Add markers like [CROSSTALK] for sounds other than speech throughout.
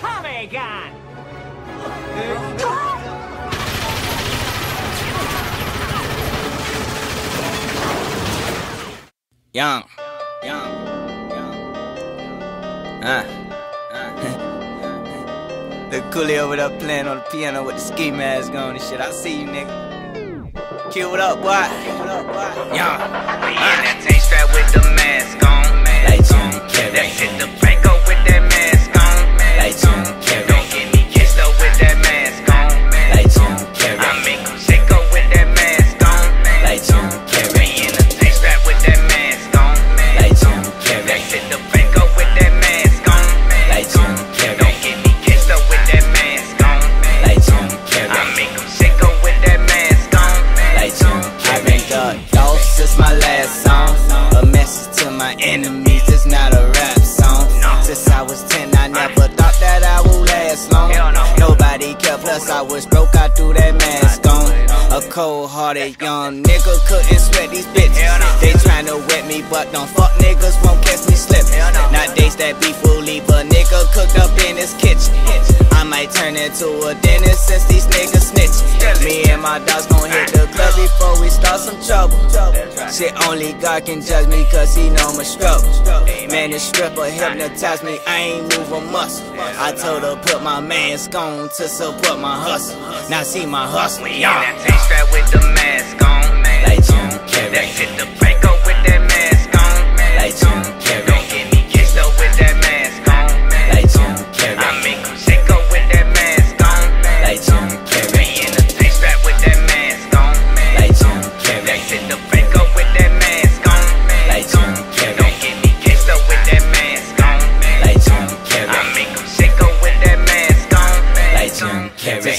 Tommy gun! Young, young, young. Uh, uh. [LAUGHS] the coolie over there playing on the piano with the ski mask on and shit. I see you, nigga. Kill it up, boy. Kill it up, boy. Young. We in that tank strap with the mask Ghost my last song. A message to my enemies, it's not a rap song. Since I was 10, I never thought that I would last long. Nobody kept plus I was broke, I threw that mask on. A cold hearted young nigga couldn't sweat these bitches. They tryna wet me, but don't fuck niggas won't catch me slipping. Nowadays that beef will leave a nigga cooked up in his kitchen. I might turn into a dentist since these niggas snitching. Me and my dogs gon' hit the club before we start some trouble. Shit, only God can judge me cause he know my struggle. Man, this stripper hypnotized me, I ain't move a muscle. I told her put my mask on to support my hustle. Now see my hustle. We in that strap with the mask on. Like Jim Carrey. Let's hit the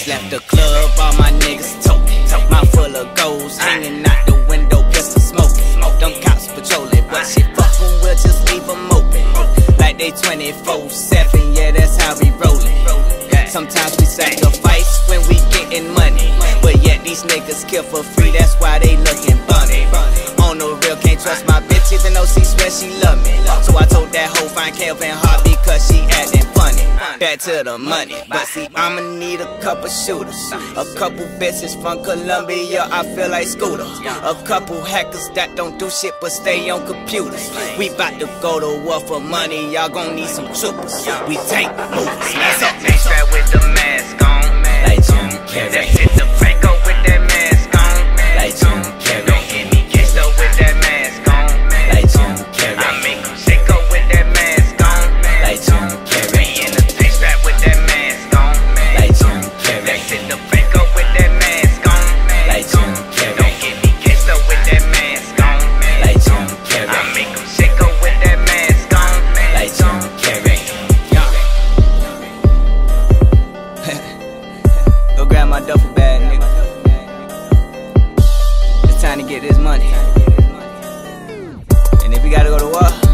Left the club, all my niggas tote. My full of goals hanging out the window, pistol smoking. Them cops patrolling, but shit, fuck we'll just leave 'em open. Like they 24 7, yeah, that's how we rollin'. Sometimes we sacrifice when we gettin' money. But yet these niggas kill for free, that's why they lookin' bunny. On the real, can't trust my bitch, even though she swear she love me. So I told that hoe find Kelvin hard because she actin' funny. Back to the money, but see, I'ma need a couple shooters. A couple bitches from Colombia, I feel like Scooter. A couple hackers that don't do shit but stay on computers. We bout to go to war for money, y'all gon' need some troopers. We take moves, We in to get this money. And if we gotta go to war,